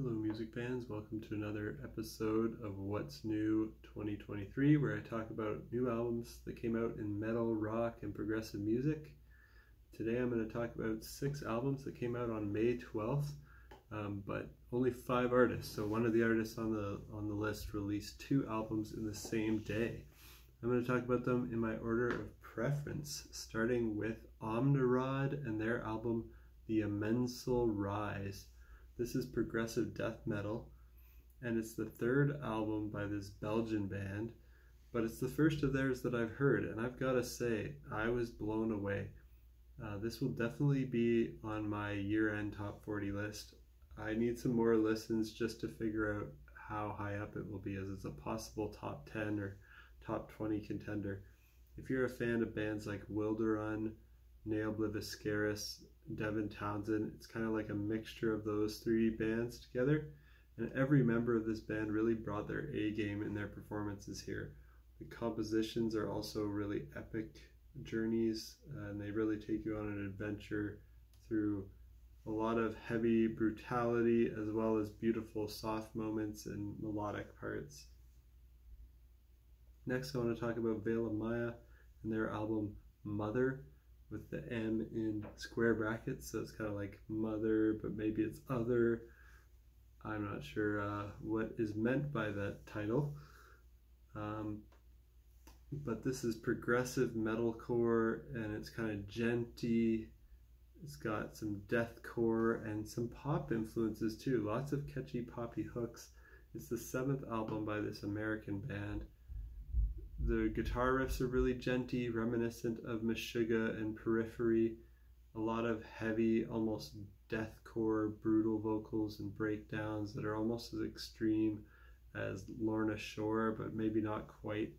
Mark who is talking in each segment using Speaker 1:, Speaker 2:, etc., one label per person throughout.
Speaker 1: Hello, music fans. Welcome to another episode of What's New 2023, where I talk about new albums that came out in metal, rock, and progressive music. Today I'm going to talk about six albums that came out on May 12th, um, but only five artists. So one of the artists on the on the list released two albums in the same day. I'm going to talk about them in my order of preference, starting with Omnerod and their album The Amensal Rise. This is progressive death metal, and it's the third album by this Belgian band, but it's the first of theirs that I've heard, and I've got to say, I was blown away. Uh, this will definitely be on my year end top 40 list. I need some more listens just to figure out how high up it will be, as it's a possible top 10 or top 20 contender. If you're a fan of bands like Wilderun, Ne Obliviscaris, Devin Townsend. It's kind of like a mixture of those three bands together. And every member of this band really brought their A game in their performances here. The compositions are also really epic journeys, and they really take you on an adventure through a lot of heavy brutality as well as beautiful soft moments and melodic parts. Next, I want to talk about Veil of Maya and their album Mother with the M in square brackets, so it's kind of like mother, but maybe it's other. I'm not sure uh, what is meant by that title. Um, but this is progressive metalcore, and it's kind of djenty. It's got some deathcore and some pop influences too. Lots of catchy poppy hooks. It's the seventh album by this American band. The guitar riffs are really djenty, reminiscent of Meshuggah and Periphery. A lot of heavy, almost deathcore, brutal vocals and breakdowns that are almost as extreme as Lorna Shore, but maybe not quite.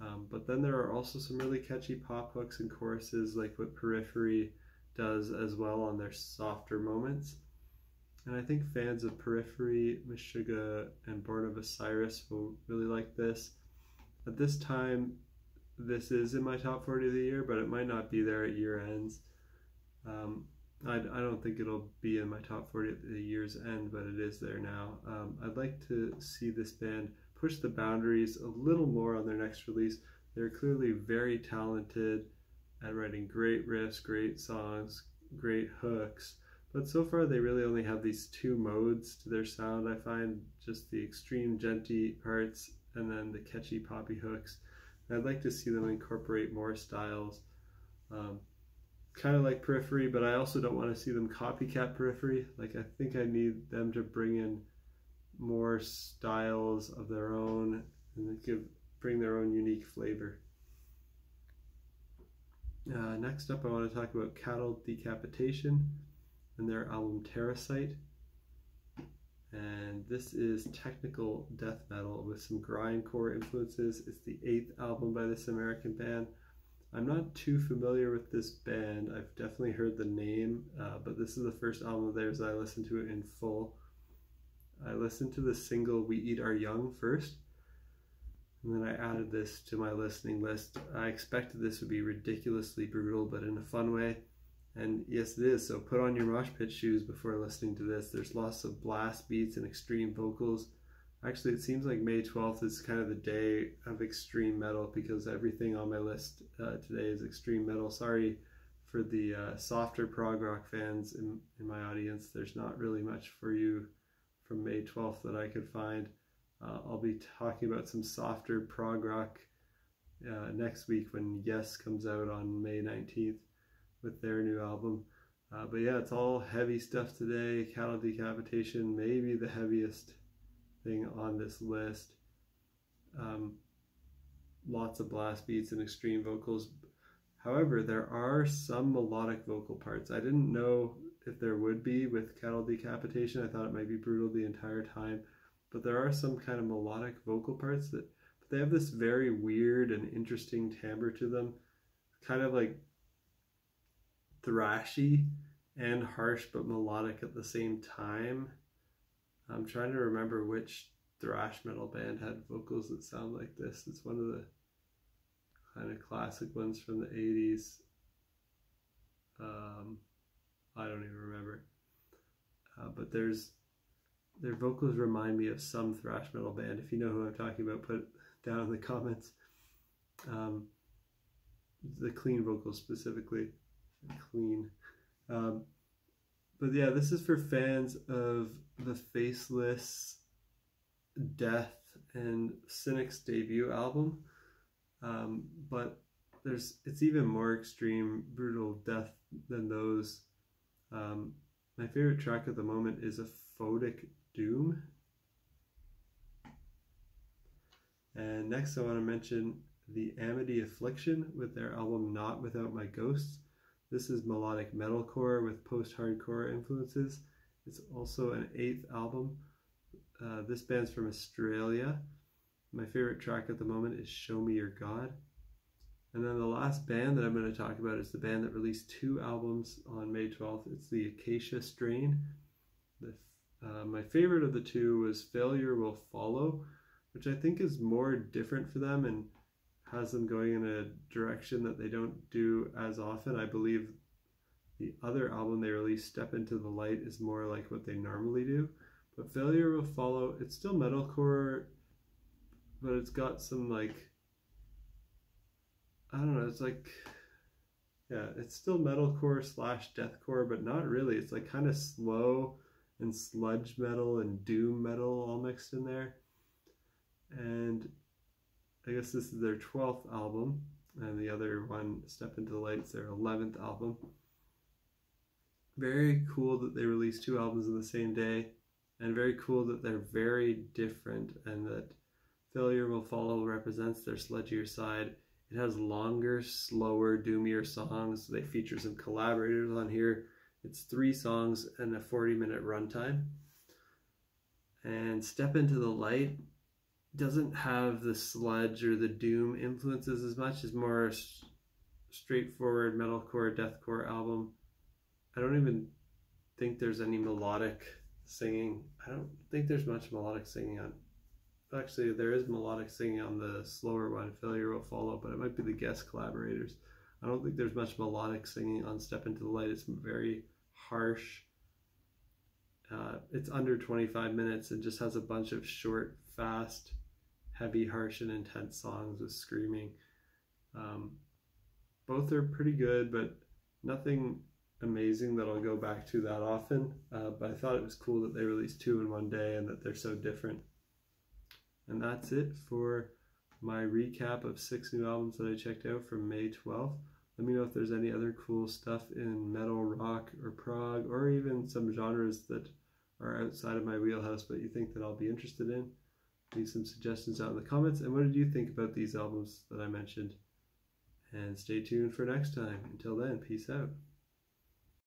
Speaker 1: Um, but then there are also some really catchy pop hooks and choruses, like what Periphery does as well on their softer moments. And I think fans of Periphery, Meshuggah, and Born of Osiris will really like this. At this time, this is in my top 40 of the year, but it might not be there at year ends. Um, I, I don't think it'll be in my top 40 at the year's end, but it is there now. Um, I'd like to see this band push the boundaries a little more on their next release. They're clearly very talented at writing great riffs, great songs, great hooks, but so far they really only have these two modes to their sound. I find just the extreme djenty parts and then the catchy poppy hooks. And I'd like to see them incorporate more styles, um, kind of like Periphery, but I also don't want to see them copycat Periphery. Like I think I need them to bring in more styles of their own and give bring their own unique flavor. Uh, next up, I want to talk about Cattle Decapitation and their album Terrasite and this is technical death metal with some grindcore influences. It's the eighth album by this American band. I'm not too familiar with this band. I've definitely heard the name, uh, but this is the first album of theirs I listened to it in full. I listened to the single We Eat Our Young first, and then I added this to my listening list. I expected this would be ridiculously brutal, but in a fun way. And yes, it is. So put on your mosh pit shoes before listening to this. There's lots of blast beats and extreme vocals. Actually, it seems like May 12th is kind of the day of extreme metal because everything on my list uh, today is extreme metal. Sorry for the uh, softer prog rock fans in, in my audience. There's not really much for you from May 12th that I could find. Uh, I'll be talking about some softer prog rock uh, next week when Yes comes out on May 19th with their new album. Uh, but yeah, it's all heavy stuff today. Cattle Decapitation, maybe the heaviest thing on this list. Um, lots of blast beats and extreme vocals. However, there are some melodic vocal parts. I didn't know if there would be with Cattle Decapitation. I thought it might be brutal the entire time. But there are some kind of melodic vocal parts that they have this very weird and interesting timbre to them. Kind of like thrashy and harsh but melodic at the same time. I'm trying to remember which thrash metal band had vocals that sound like this. It's one of the kind of classic ones from the 80s. Um, I don't even remember. Uh, but there's their vocals remind me of some thrash metal band. If you know who I'm talking about, put down in the comments. Um, the clean vocals specifically, clean. Um, but yeah, this is for fans of the Faceless Death and Cynic's debut album. Um, but there's it's even more extreme, brutal death than those. Um, my favorite track at the moment is a Photic Doom. And next, I want to mention the Amity Affliction with their album Not Without My Ghosts. This is melodic metalcore with post hardcore influences. It's also an eighth album. Uh, this band's from Australia. My favorite track at the moment is Show Me Your God. And then the last band that I'm going to talk about is the band that released two albums on May 12th. It's the Acacia Strain. The, uh, my favorite of the two was Failure Will Follow, which I think is more different for them and has them going in a direction that they don't do as often. I believe the other album they released, Step Into the Light, is more like what they normally do. But Failure Will Follow, it's still metalcore, but it's got some like I don't know, it's like yeah, it's still metalcore slash deathcore, but not really. It's like kind of slow and sludge metal and doom metal all mixed in there. And I guess this is their 12th album, and the other one, Step Into the Light, is their 11th album. Very cool that they released two albums in the same day, and very cool that they're very different, and that Failure Will Follow represents their sludgier side. It has longer, slower, doomier songs. They feature some collaborators on here. It's three songs and a 40 minute runtime. And Step Into the Light doesn't have the sludge or the doom influences as much. It's more straightforward metalcore, deathcore album. I don't even think there's any melodic singing. I don't think there's much melodic singing on. Actually, there is melodic singing on the slower one, Failure Will Follow, but it might be the guest collaborators. I don't think there's much melodic singing on Step Into the Light. It's very harsh. Uh, it's under 25 minutes and just has a bunch of short, fast, heavy, harsh, and intense songs with screaming. Um, both are pretty good, but nothing amazing that I'll go back to that often. Uh, but I thought it was cool that they released two in one day and that they're so different. And that's it for my recap of six new albums that I checked out from May 12th. Let me know if there's any other cool stuff in metal, rock, or prog, or even some genres that are outside of my wheelhouse but you think that I'll be interested in leave some suggestions out in the comments. And what did you think about these albums that I mentioned? And stay tuned for next time. Until then, peace out.